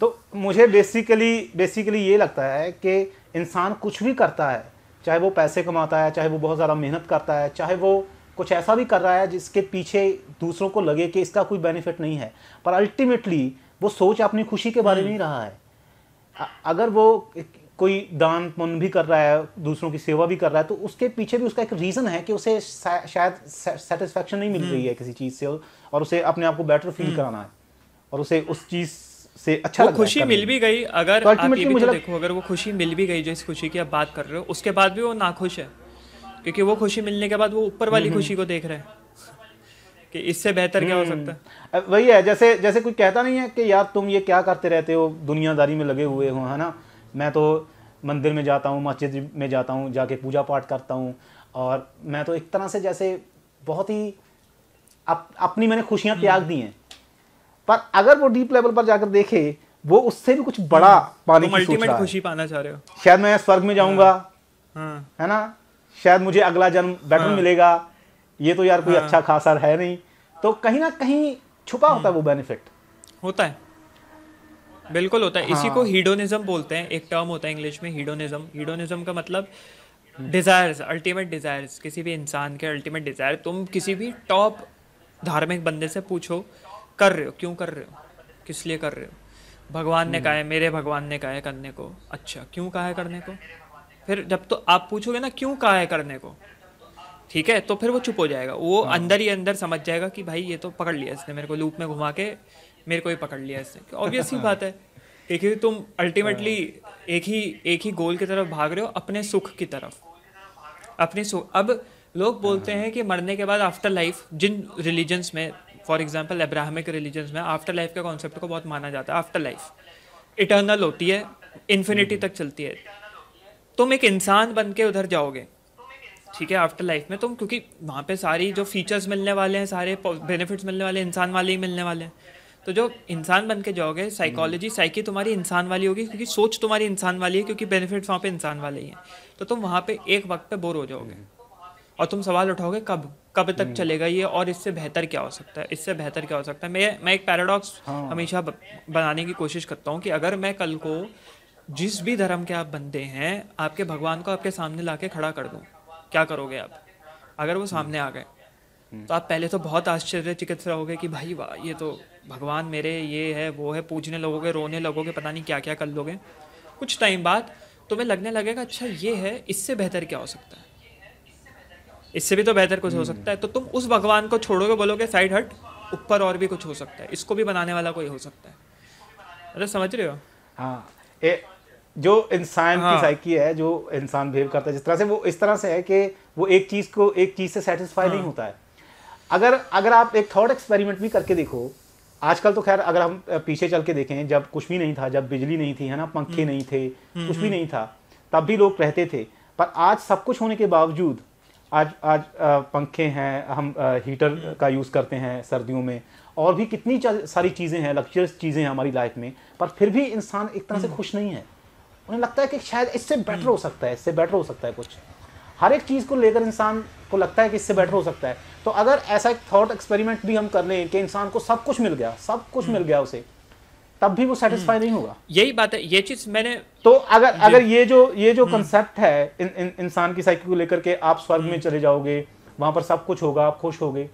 तो मुझे basically basically ये लगता है कि इंसान कुछ भी करता है चाहे वो पैसे कमाता है चाहे वो बहुत ज़्यादा मेहनत करता है चाहे वो कुछ ऐसा भी कर रहा है जिसके पीछे दूसरों को लगे कि इसका कोई बेनिफिट नहीं है। पर अल्टीमेटली वो सोच अपनी खुशी के बारे में ही रहा है। अगर वो कोई दान पुण्य भी कर रहा है दूसरों की सेवा भी कर रहा है तो उसके पीछे भी उसका एक रीज़न है कि उसे शायद सेटिस्फेक्शन नहीं मिल रही है किसी चीज़ से और उसे अपने आप को बेटर फील कराना है और उसे उस चीज़ से अच्छा वो खुशी मिल भी गई अगर तो आप ये भी तो देखो अगर वो खुशी मिल भी गई जिस खुशी की आप बात कर रहे हो उसके बाद भी वो नाखुश है। क्योंकि वो खुशी मिलने के बाद वो ऊपर हम्म, वाली खुशी को देख रहे हैं कि इससे बेहतर क्या हो सकता है। वही है जैसे जैसे कोई कहता नहीं है कि यार तुम ये क्या करते रहते हो दुनियादारी में लगे हुए हो है ना? मैं तो मंदिर में जाता हूँ मस्जिद में जाता हूँ जाके पूजा पाठ करता हूँ और मैं तो एक तरह से जैसे बहुत ही अप, अपनी मैंने खुशियाँ त्याग दी हैं। पर अगर वो डीप लेवल पर जाकर देखे वो उससे भी कुछ बड़ा पाने की सोच रहा है। खुशी पाना चाह रहे हो। शायद मैं स्वर्ग में जाऊँगा। हाँ। है। ना? शायद मुझे अगला जन्म बेटर हाँ। मिलेगा। ये तो यार कोई हाँ। अच्छा खासा है नहीं। तो कहीं ना कहीं छुपा होता है वो बेनिफिट होता है। बिल्कुल होता है। इसी हाँ। को हीडोनिज्म बोलते हैं। एक टर्म होता है इंग्लिश में हीडोनिज्म हीडोनिज्म का मतलब डिजायर्स अल्टीमेट डिजायर्स किसी भी इंसान के अल्टीमेट डिज़ायर तुम किसी भी टॉप धार्मिक बंदे से पूछो कर रहे हो? क्यों कर रहे हो? किस लिए कर रहे हो? भगवान ने कहा है मेरे भगवान ने कहा है करने को। अच्छा क्यों कहा है करने को? फिर जब तो आप पूछोगे ना क्यों कहा है करने को? ठीक है तो फिर वो चुप हो जाएगा। वो अंदर ही अंदर समझ जाएगा कि भाई ये तो पकड़ लिया इसने मेरे को लूप में घुमा के मेरे को ही पकड़ लिया इसने। ऑब्वियस ही। बात है। क्योंकि तुम अल्टीमेटली एक ही एक ही गोल की तरफ़ भाग रहे हो अपने सुख की तरफ़। अपने सुख अब लोग बोलते हैं। कि मरने के बाद आफ्टर लाइफ जिन रिलीजन्स में फॉर एग्ज़ाम्पल अब्राहमिक रिलीजन्स में आफ्टर लाइफ के कॉन्सेप्ट को बहुत माना जाता है आफ्टर लाइफ इटर्नल होती है इन्फिनिटी तक चलती है। तुम एक इंसान बन के उधर जाओगे ठीक है आफ्टर लाइफ में तुम क्योंकि वहाँ पे सारी जो फीचर्स मिलने वाले हैं सारे बेनिफिट्स मिलने वाले हैं इंसान वाले ही मिलने वाले हैं। तो जो इंसान बन के जाओगे साइकोलॉजी साइकी तुम्हारी इंसान वाली होगी क्योंकि सोच तुम्हारी इंसान वाली है क्योंकि बेनिफिट्स वहाँ पे इंसान वाले ही हैं। तो तुम वहाँ पे एक वक्त पे बोर हो जाओगे। और तुम सवाल उठाओगे कब? कब तक चलेगा ये और इससे बेहतर क्या हो सकता है? इससे बेहतर क्या हो सकता है? मैं मैं एक पैराडॉक्स हाँ। हमेशा बनाने की कोशिश करता हूँ कि अगर मैं कल को जिस भी धर्म के आप बंदे हैं आपके भगवान को आपके सामने लाके खड़ा कर दूँ क्या करोगे आप? अगर वो सामने आ गए तो आप पहले तो बहुत आश्चर्यचकित रहोगे कि भाई वाह ये तो भगवान मेरे ये है वो है पूजने लगोगे रोने लगोगे पता नहीं क्या क्या कर लोगे। कुछ टाइम बाद तुम्हें लगने लगेगा अच्छा ये है इससे बेहतर क्या हो सकता है? इससे भी तो बेहतर कुछ हो सकता है। तो तुम उस भगवान को छोड़ोगे बोलोगे साइड हट ऊपर और भी कुछ हो सकता है। इसको भी बनाने वाला कोई हो सकता है। अरे समझ रहे हो? हाँ ए, जो इंसान हाँ। की साइकी है जो इंसान बिहेव करता है जिस तरह से वो इस तरह से है कि वो एक चीज़ को एक चीज़ से सेटिस्फाई नहीं होता है। अगर अगर आप एक थॉट एक्सपेरिमेंट भी करके देखो आजकल तो खैर अगर हम पीछे चल के देखें जब कुछ भी नहीं था जब बिजली नहीं थी है ना पंखे नहीं थे कुछ भी नहीं था तब भी लोग रहते थे। पर आज सब कुछ होने के बावजूद आज आज पंखे हैं हम हीटर का यूज़ करते हैं सर्दियों में। और भी कितनी सारी चीज़ें हैं लग्जरियस चीज़ें हैं हमारी लाइफ में पर फिर भी इंसान एक तरह से खुश नहीं है। उन्हें लगता है कि शायद इससे बेटर हो सकता है इससे बेटर हो सकता है कुछ। हर एक चीज़ को लेकर इंसान को लगता है कि इससे बेटर हो सकता है। तो अगर ऐसा एक थॉट एक्सपेरिमेंट भी हम कर लें कि इंसान को सब कुछ मिल गया सब कुछ मिल गया उसे तब भी वो सेटिस्फाई नहीं होगा। यही बात है ये चीज़ मैंने तो अगर अगर ये जो ये जो कंसेप्ट है इन, इन, इंसान की साइकिल को लेकर के आप स्वर्ग में चले जाओगे वहाँ पर सब कुछ होगा आप खुश होगे।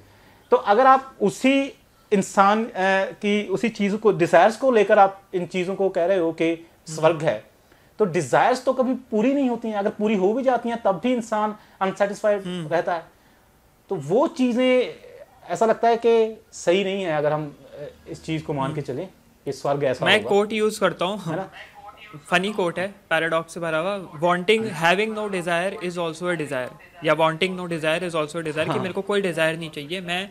तो अगर आप उसी इंसान की उसी चीज़ को डिजायर्स को लेकर आप इन चीज़ों को कह रहे हो कि स्वर्ग है तो डिजायर्स तो कभी पूरी नहीं होती हैं। अगर पूरी हो भी जाती हैं तब भी इंसान अनसेटिस्फाइड रहता है। तो वो चीज़ें ऐसा लगता है कि सही नहीं है अगर हम इस चीज़ को मान के चलें। कि स्वर्ग ऐसा मैं कोट यूज़ करता हूँ। फनी कोट है पैराडॉक्स से भरा हुआ। Wanting having no desire is also a desire या wanting no desire is also a desire कि हाँ। मेरे को कोई डिज़ायर नहीं चाहिए। मैं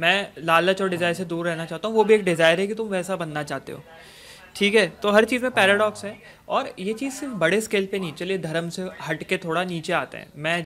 मैं लालच और डिज़ायर से दूर रहना चाहता हूँ। वो भी एक डिज़ायर है कि तुम वैसा बनना चाहते हो। ठीक है? तो हर चीज़ में पैराडॉक्स है। और ये चीज़ सिर्फ़ बड़े स्केल पे नहीं चलिए धर्म से हट के थोड़ा नीचे आते हैं। मैं